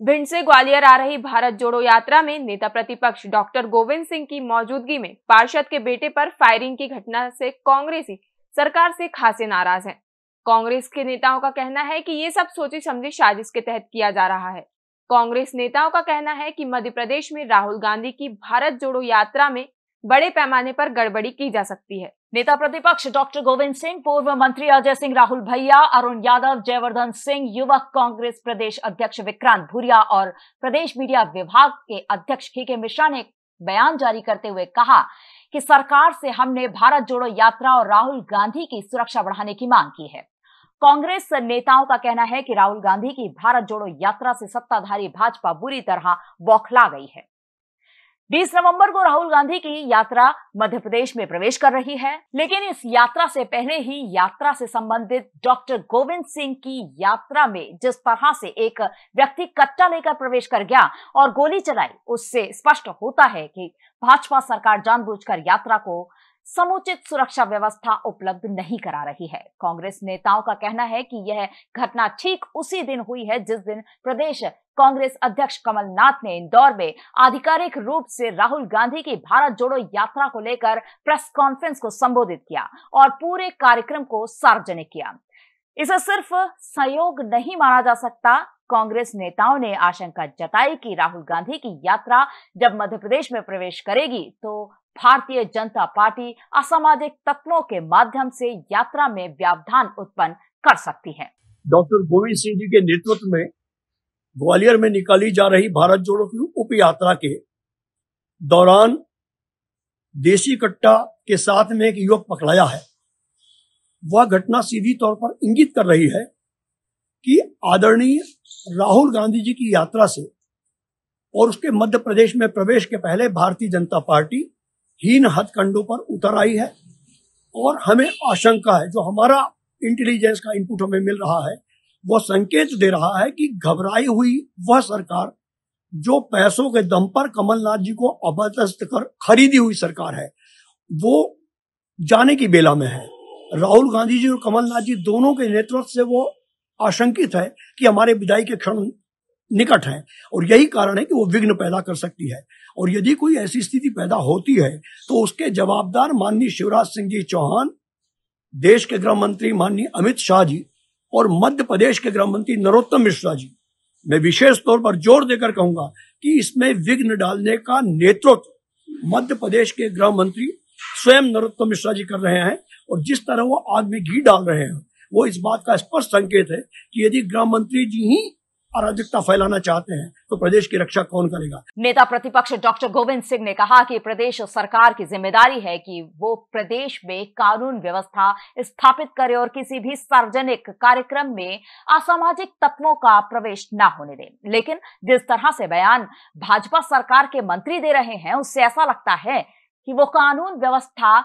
भिंड से ग्वालियर आ रही भारत जोड़ो यात्रा में नेता प्रतिपक्ष डॉक्टर गोविंद सिंह की मौजूदगी में पार्षद के बेटे पर फायरिंग की घटना से कांग्रेसी सरकार से खासे नाराज़ हैं। कांग्रेस के नेताओं का कहना है कि ये सब सोची समझी साजिश के तहत किया जा रहा है कांग्रेस नेताओं का कहना है कि मध्य प्रदेश में राहुल गांधी की भारत जोड़ो यात्रा में बड़े पैमाने पर गड़बड़ी की जा सकती है नेता प्रतिपक्ष डॉक्टर गोविंद सिंह, पूर्व मंत्री अजय सिंह, राहुल भैया, अरुण यादव, जयवर्धन सिंह, युवक कांग्रेस प्रदेश अध्यक्ष विक्रांत भूरिया और प्रदेश मीडिया विभाग के अध्यक्ष के के मिश्रा ने बयान जारी करते हुए कहा कि सरकार से हमने भारत जोड़ो यात्रा और राहुल गांधी की सुरक्षा बढ़ाने की मांग की है। कांग्रेस नेताओं का कहना है कि राहुल गांधी की भारत जोड़ो यात्रा से सत्ताधारी भाजपा बुरी तरह बौखला गई है। 20 नवंबर को राहुल गांधी की यात्रा मध्य प्रदेश में प्रवेश कर रही है। लेकिन इस यात्रा से पहले ही यात्रा से संबंधित डॉक्टर गोविंद सिंह की यात्रा में जिस तरह से एक व्यक्ति कट्टा लेकर प्रवेश कर गया और गोली चलाई, उससे स्पष्ट होता है कि भाजपा सरकार जानबूझकर यात्रा को समुचित सुरक्षा व्यवस्था उपलब्ध नहीं करा रही है। कांग्रेस नेताओं का कहना है कि यह घटना ठीक उसी दिन हुई है जिस दिन प्रदेश कांग्रेस अध्यक्ष कमलनाथ ने इंदौर में आधिकारिक रूप से राहुल गांधी की भारत जोड़ो यात्रा को लेकर प्रेस कॉन्फ्रेंस को संबोधित किया और पूरे कार्यक्रम को सार्वजनिक किया। इसे सिर्फ़ संयोग नहीं माना जा सकता। कांग्रेस नेताओं ने आशंका जताई कि राहुल गांधी की यात्रा जब मध्य प्रदेश में प्रवेश करेगी तो भारतीय जनता पार्टी असामाजिक तत्वों के माध्यम से यात्रा में व्यवधान उत्पन्न कर सकती है। डॉक्टर गोविंद सिंह जी के नेतृत्व में ग्वालियर में निकाली जा रही भारत जोड़ो की उप यात्रा के दौरान देशी कट्टा के साथ में एक युवक पकड़ाया है। वह घटना सीधी तौर पर इंगित कर रही है कि आदरणीय राहुल गांधी जी की यात्रा से और उसके मध्य प्रदेश में प्रवेश के पहले भारतीय जनता पार्टी हीन हथकंडों पर उतर आई है और हमें आशंका है, जो हमारा इंटेलिजेंस का इनपुट हमें मिल रहा है वह संकेत दे रहा है कि घबराई हुई वह सरकार, जो पैसों के दम पर कमलनाथ जी को अबदस्त कर खरीदी हुई सरकार है, वो जाने की बेला में है। राहुल गांधी जी और कमलनाथ जी दोनों के नेतृत्व से वो आशंकित है कि हमारे विदाई के क्षण निकट है और यही कारण है कि वो विघ्न पैदा कर सकती है। और यदि कोई ऐसी स्थिति पैदा होती है तो उसके जवाबदार माननीय शिवराज सिंह जी चौहान, देश के गृह मंत्री माननीय अमित शाह जी और मध्य प्रदेश के गृह मंत्री नरोत्तम मिश्रा जी। मैं विशेष तौर पर ज़ोर देकर कहूँगा कि इसमें विघ्न डालने का नेतृत्व मध्य प्रदेश के गृह मंत्री स्वयं नरोत्तम मिश्रा जी कर रहे हैं और जिस तरह वो आग में घी डाल रहे हैं, वो इस बात का स्पष्ट संकेत है कि यदि गृह मंत्री जी ही अराजकता फैलाना चाहते हैं तो प्रदेश की रक्षा कौन करेगा? नेता प्रतिपक्ष डॉक्टर गोविंद सिंह ने कहा कि प्रदेश सरकार की ज़िम्मेदारी है कि वो प्रदेश में कानून व्यवस्था स्थापित करे और किसी भी सार्वजनिक कार्यक्रम में असामाजिक तत्वों का प्रवेश न होने दे। लेकिन जिस तरह से बयान भाजपा सरकार के मंत्री दे रहे हैं, उससे ऐसा लगता है कि वो कानून व्यवस्था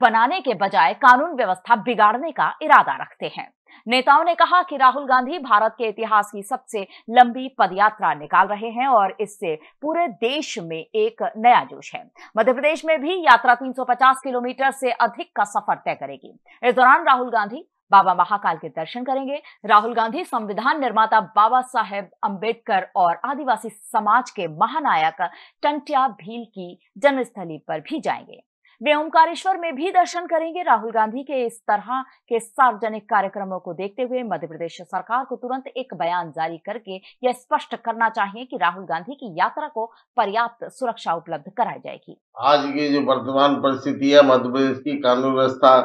बनाने के बजाय कानून व्यवस्था बिगाड़ने का इरादा रखते हैं। नेताओं ने कहा कि राहुल गांधी भारत के इतिहास की सबसे लंबी पदयात्रा निकाल रहे हैं और इससे पूरे देश में एक नया जोश है। मध्य प्रदेश में भी यात्रा 350 किलोमीटर से अधिक का सफ़र तय करेगी। इस दौरान राहुल गांधी बाबा महाकाल के दर्शन करेंगे। राहुल गांधी संविधान निर्माता बाबा साहेब अंबेडकर और आदिवासी समाज के महानायक टंटिया भील की जन्मस्थली पर भी जाएँगे। वे ओंकारेश्वर में भी दर्शन करेंगे। राहुल गांधी के इस तरह के सार्वजनिक कार्यक्रमों को देखते हुए मध्य प्रदेश सरकार को तुरंत एक बयान जारी करके यह स्पष्ट करना चाहिए कि राहुल गांधी की यात्रा को पर्याप्त सुरक्षा उपलब्ध कराई जाएगी। आज की जो वर्तमान परिस्थिति है, मध्य प्रदेश की कानून व्यवस्था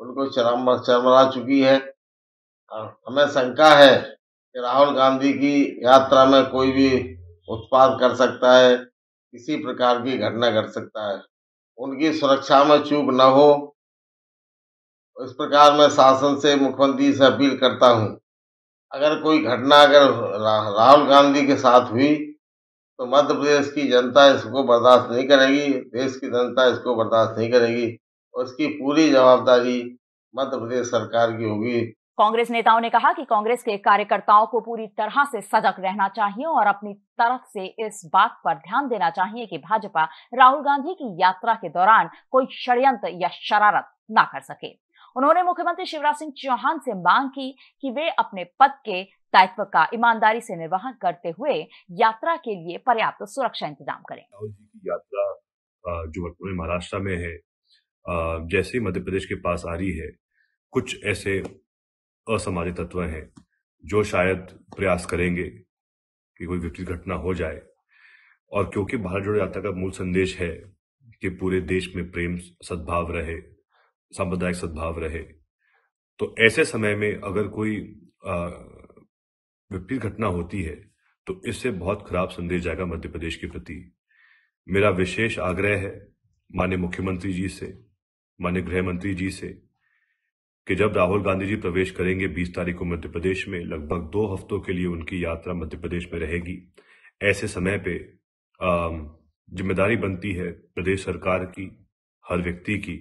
उनको चरम चरमरा चुकी है। हमें शंका है कि राहुल गांधी की यात्रा में कोई भी उत्पाद कर सकता है, किसी प्रकार की घटना घट सकता है। उनकी सुरक्षा में चूक न हो। इस प्रकार मैं शासन से मुख्यमंत्री से अपील करता हूँ, अगर कोई घटना अगर राहुल गांधी के साथ हुई तो मध्य प्रदेश की जनता इसको बर्दाश्त नहीं करेगी, देश की जनता इसको बर्दाश्त नहीं करेगी। इसकी पूरी जवाबदारी मध्य प्रदेश सरकार की होगी। कांग्रेस नेताओं ने कहा कि कांग्रेस के कार्यकर्ताओं को पूरी तरह से सजग रहना चाहिए और अपनी तरफ़ से इस बात पर ध्यान देना चाहिए कि भाजपा राहुल गांधी की यात्रा के दौरान कोई षड्यंत्र या शरारत ना कर सके। उन्होंने मुख्यमंत्री शिवराज सिंह चौहान से मांग की कि वे अपने पद के दायित्व का ईमानदारी से निर्वहन करते हुए यात्रा के लिए पर्याप्त सुरक्षा इंतज़ाम करें। राहुल जी की यात्रा जो वर्तमान महाराष्ट्र में है जैसे मध्य प्रदेश के पास आ रही है, कुछ ऐसे असामाजिक तत्व हैं, जो शायद प्रयास करेंगे कि कोई विपरीत घटना हो जाए। और क्योंकि भारत जोड़ो यात्रा का मूल संदेश है कि पूरे देश में प्रेम, सद्भाव रहे, सांप्रदायिक सद्भाव रहे तो ऐसे समय में अगर कोई विपरीत घटना होती है तो इससे बहुत खराब संदेश जाएगा मध्य प्रदेश के प्रति। मेरा विशेष आग्रह है, माननीय मुख्यमंत्री जी से, माननीय गृह मंत्री जी से कि जब राहुल गांधी जी प्रवेश करेंगे 20 तारीख को मध्य प्रदेश में, लगभग दो हफ्तों के लिए उनकी यात्रा मध्य प्रदेश में रहेगी। ऐसे समय पे ज़िम्मेदारी बनती है प्रदेश सरकार की, हर व्यक्ति की,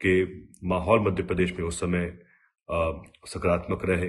कि माहौल मध्य प्रदेश में उस समय सकारात्मक रहे।